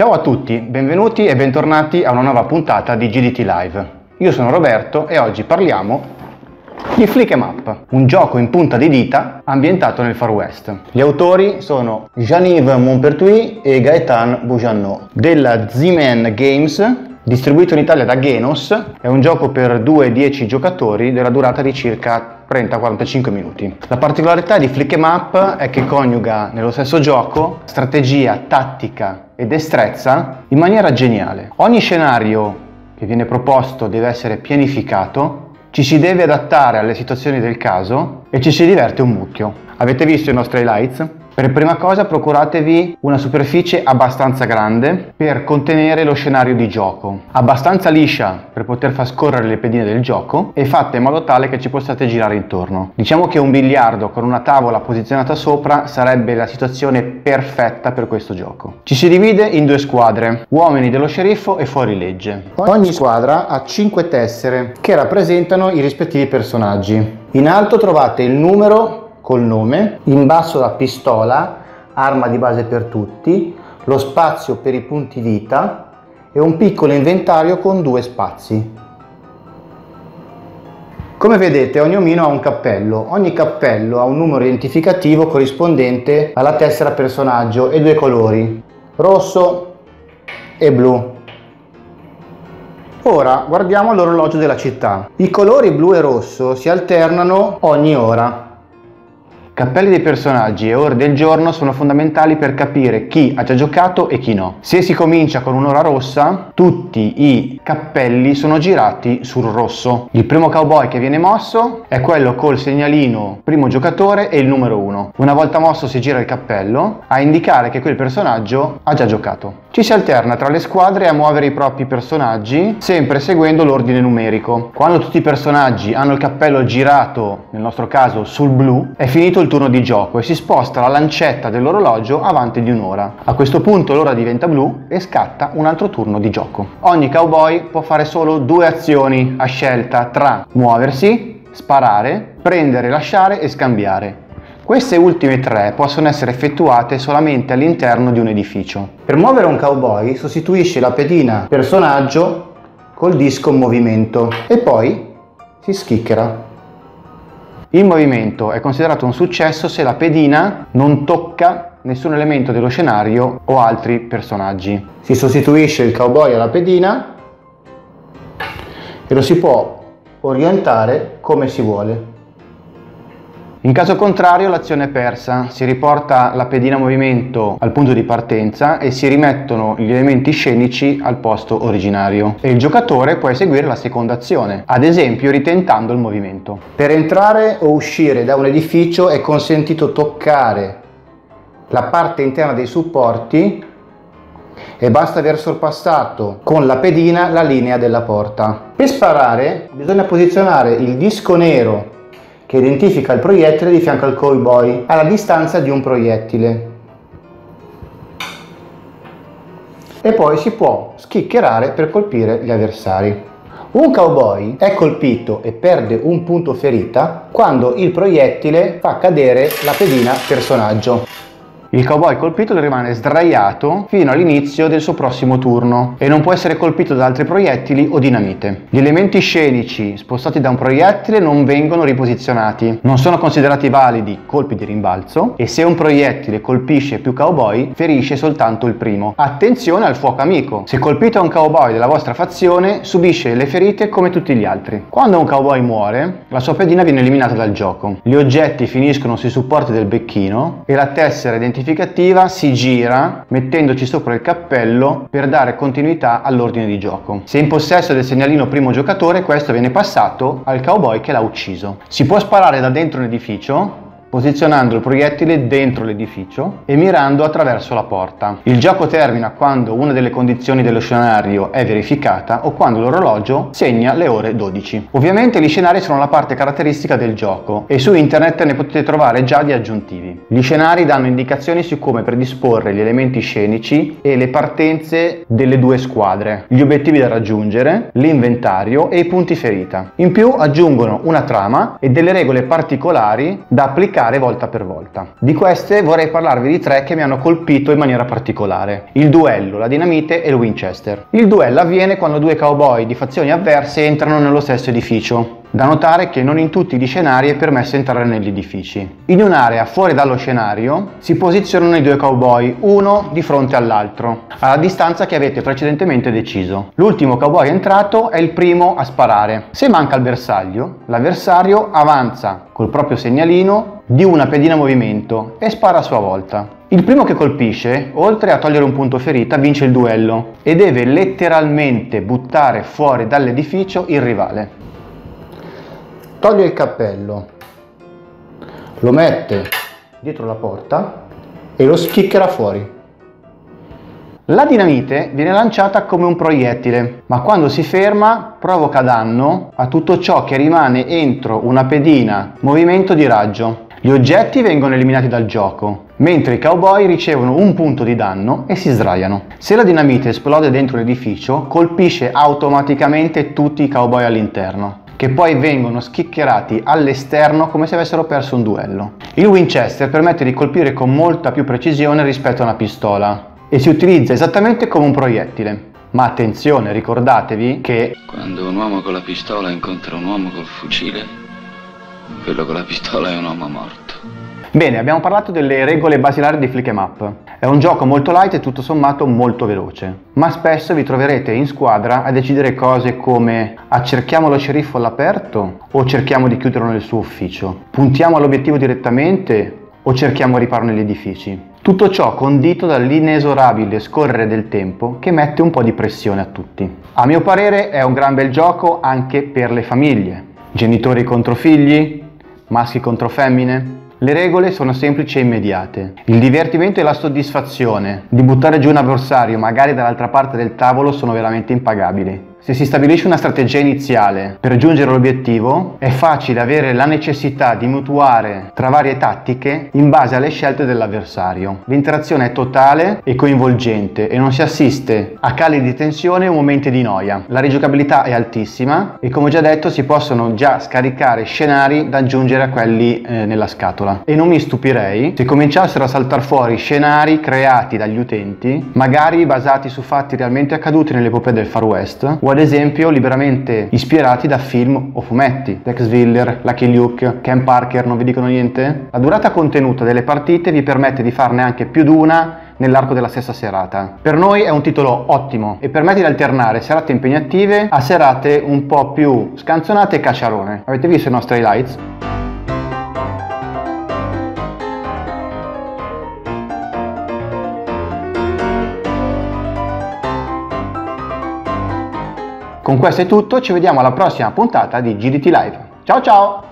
Ciao a tutti, benvenuti e bentornati a una nuova puntata di GDT Live. Io sono Roberto e oggi parliamo di Flick em Up, un gioco in punta di dita ambientato nel Far West. Gli autori sono Jean-Yves Montpertuis e Gaëtan Boujanot della Z-Man Games distribuito in Italia da Genos, è un gioco per 2-10 giocatori della durata di circa 30-45 minuti. La particolarità di Flick em Up è che coniuga nello stesso gioco strategia, tattica e destrezza in maniera geniale. Ogni scenario che viene proposto deve essere pianificato, ci si deve adattare alle situazioni del caso e ci si diverte un mucchio. Avete visto i nostri highlights? Per prima cosa procuratevi una superficie abbastanza grande per contenere lo scenario di gioco, abbastanza liscia per poter far scorrere le pedine del gioco e fatta in modo tale che ci possiate girare intorno. Diciamo che un biliardo con una tavola posizionata sopra sarebbe la situazione perfetta per questo gioco. Ci si divide in due squadre, uomini dello sceriffo e fuorilegge. Ogni squadra ha 5 tessere che rappresentano i rispettivi personaggi. In alto trovate il numero col nome, in basso la pistola, arma di base per tutti, lo spazio per i punti vita e un piccolo inventario con due spazi. Come vedete ogni omino ha un cappello, ogni cappello ha un numero identificativo corrispondente alla tessera personaggio e due colori, rosso e blu. Ora guardiamo l'orologio della città. I colori blu e rosso si alternano ogni ora. Cappelli dei personaggi e ore del giorno sono fondamentali per capire chi ha già giocato e chi no. Se si comincia con un'ora rossa, tutti i cappelli sono girati sul rosso. Il primo cowboy che viene mosso è quello col segnalino primo giocatore e il numero 1. Una volta mosso si gira il cappello a indicare che quel personaggio ha già giocato. Ci si alterna tra le squadre a muovere i propri personaggi sempre seguendo l'ordine numerico. Quando tutti i personaggi hanno il cappello girato, nel nostro caso sul blu, è finito il turno di gioco e si sposta la lancetta dell'orologio avanti di un'ora. A questo punto l'ora diventa blu e scatta un altro turno di gioco. Ogni cowboy può fare solo due azioni a scelta tra muoversi, sparare, prendere, lasciare e scambiare. Queste ultime tre possono essere effettuate solamente all'interno di un edificio. Per muovere un cowboy sostituisce la pedina personaggio col disco movimento e poi si schicchera. Il movimento è considerato un successo se la pedina non tocca nessun elemento dello scenario o altri personaggi. Si sostituisce il cowboy alla pedina e lo si può orientare come si vuole. In caso contrario l'azione è persa, si riporta la pedina a movimento al punto di partenza e si rimettono gli elementi scenici al posto originario e il giocatore può eseguire la seconda azione, ad esempio ritentando il movimento. Per entrare o uscire da un edificio è consentito toccare la parte interna dei supporti e basta aver sorpassato con la pedina la linea della porta. Per sparare bisogna posizionare il disco nero che identifica il proiettile di fianco al cowboy alla distanza di un proiettile. E poi si può schiccherare per colpire gli avversari. Un cowboy è colpito e perde un punto ferita quando il proiettile fa cadere la pedina personaggio. Il cowboy colpito rimane sdraiato fino all'inizio del suo prossimo turno e non può essere colpito da altri proiettili o dinamite. Gli elementi scenici spostati da un proiettile non vengono riposizionati, non sono considerati validi colpi di rimbalzo e se un proiettile colpisce più cowboy ferisce soltanto il primo. Attenzione al fuoco amico, se colpito un cowboy della vostra fazione subisce le ferite come tutti gli altri. Quando un cowboy muore la sua pedina viene eliminata dal gioco, gli oggetti finiscono sui supporti del becchino e la tessera identificata identificativa si gira mettendoci sopra il cappello per dare continuità all'ordine di gioco. Se in possesso del segnalino primo giocatore questo viene passato al cowboy che l'ha ucciso. Si può sparare da dentro un edificio posizionando il proiettile dentro l'edificio e mirando attraverso la porta. Il gioco termina quando una delle condizioni dello scenario è verificata o quando l'orologio segna le ore 12. Ovviamente gli scenari sono la parte caratteristica del gioco e su internet ne potete trovare già di aggiuntivi. Gli scenari danno indicazioni su come predisporre gli elementi scenici e le partenze delle due squadre, gli obiettivi da raggiungere, l'inventario e i punti ferita. In più aggiungono una trama e delle regole particolari da applicare praticare volta per volta. Di queste vorrei parlarvi di tre che mi hanno colpito in maniera particolare. Il duello, la dinamite e il Winchester. Il duello avviene quando due cowboy di fazioni avverse entrano nello stesso edificio. Da notare che non in tutti gli scenari è permesso entrare negli edifici. In un'area fuori dallo scenario si posizionano i due cowboy, uno di fronte all'altro, alla distanza che avete precedentemente deciso. L'ultimo cowboy entrato è il primo a sparare. Se manca il bersaglio, l'avversario avanza col proprio segnalino di una pedina movimento e spara a sua volta. Il primo che colpisce, oltre a togliere un punto ferita, vince il duello e deve letteralmente buttare fuori dall'edificio il rivale toglie il cappello, lo mette dietro la porta e lo schiccherà fuori. La dinamite viene lanciata come un proiettile, ma quando si ferma provoca danno a tutto ciò che rimane entro una pedina movimento di raggio. Gli oggetti vengono eliminati dal gioco, mentre i cowboy ricevono un punto di danno e si sdraiano. Se la dinamite esplode dentro l'edificio, colpisce automaticamente tutti i cowboy all'interno che poi vengono schiccherati all'esterno come se avessero perso un duello. Il Winchester permette di colpire con molta più precisione rispetto a una pistola e si utilizza esattamente come un proiettile. Ma attenzione, ricordatevi che quando un uomo con la pistola incontra un uomo col fucile, quello con la pistola è un uomo morto. Bene, abbiamo parlato delle regole basilari di Flick em Up. È un gioco molto light e tutto sommato molto veloce, ma spesso vi troverete in squadra a decidere cose come accerchiamo lo sceriffo all'aperto o cerchiamo di chiuderlo nel suo ufficio, puntiamo all'obiettivo direttamente o cerchiamo riparo negli edifici. Tutto ciò condito dall'inesorabile scorrere del tempo che mette un po' di pressione a tutti. A mio parere è un gran bel gioco anche per le famiglie. Genitori contro figli, maschi contro femmine, le regole sono semplici e immediate. Il divertimento e la soddisfazione di buttare giù un avversario magari dall'altra parte del tavolo sono veramente impagabili. Se si stabilisce una strategia iniziale per raggiungere l'obiettivo, è facile avere la necessità di mutuare tra varie tattiche in base alle scelte dell'avversario. L'interazione è totale e coinvolgente e non si assiste a cali di tensione o momenti di noia. La rigiocabilità è altissima e come ho già detto si possono già scaricare scenari da aggiungere a quelli eh, nella scatola. E non mi stupirei se cominciassero a saltare fuori scenari creati dagli utenti, magari basati su fatti realmente accaduti nell'epopea del Far West ad esempio liberamente ispirati da film o fumetti, Tex Willer, Lucky Luke, Ken Parker, non vi dicono niente? La durata contenuta delle partite vi permette di farne anche più di una nell'arco della stessa serata. Per noi è un titolo ottimo e permette di alternare serate impegnative a serate un po' più scanzonate e cacciarone. Avete visto i nostri highlights? Con questo è tutto, ci vediamo alla prossima puntata di GDT Live. Ciao ciao!